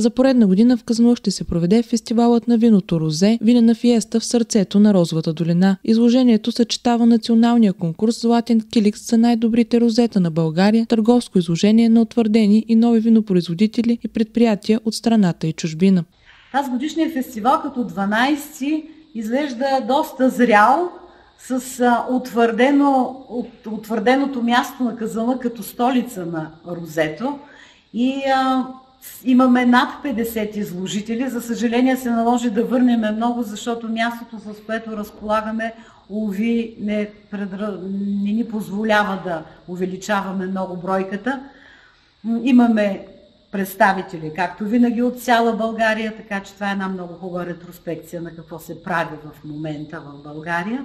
За поредна година в Казанлък ще се проведе фестивалът на виното Розе, винена фиеста в сърцето на Розовата долина. Изложението съчетава националния конкурс Златен киликс за най-добрите розета на България, търговско изложение на утвърдени и нови винопроизводители и предприятия от страната и чужбина. Тази годишния фестивал като 12 изглежда доста зрял, с утвърдено, от, утвърденото място на Казана като столица на Розето. И а, имаме над 50 изложители. За съжаление се наложи да върнем много, защото мястото, с което разполагаме, уви, не, предра... не ни позволява да увеличаваме много бройката. Имаме представители, както винаги от цяла България, така че това е една много хубава ретроспекция на какво се прави в момента в България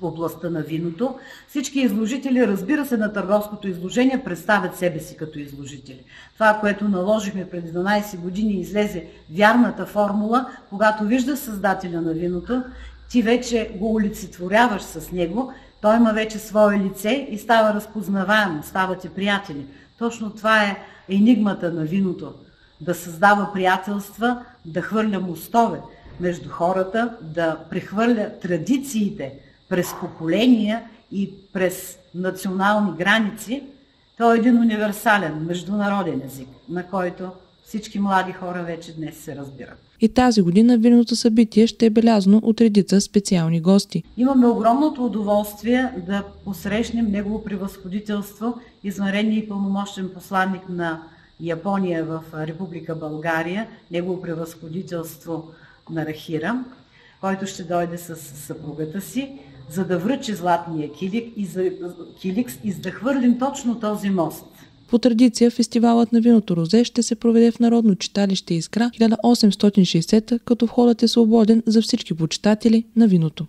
в областта на виното. Всички изложители, разбира се, на търговското изложение представят себе си като изложители. Това, което наложихме преди 12 години, излезе вярната формула, когато виждаш създателя на виното, ти вече го олицетворяваш с него, той има вече свое лице и става разпознаваемо, ставате приятели. Точно това е енигмата на виното. Да създава приятелства, да хвърля мостове между хората, да прехвърля традициите, през поколения и през национални граници, той е един универсален, международен език, на който всички млади хора вече днес се разбират. И тази година виното събитие ще е белязано от редица специални гости. Имаме огромното удоволствие да посрещнем негово превъзходителство, извънредния и пълномощен посланник на Япония в Република България, негово превъзходителство на Рахира, който ще дойде с съпругата си за да връчи златния килик и за, киликс и за да хвърлим точно този мост. По традиция фестивалът на виното Розе ще се проведе в Народно читалище Искра 1860, като входът е свободен за всички почитатели на виното.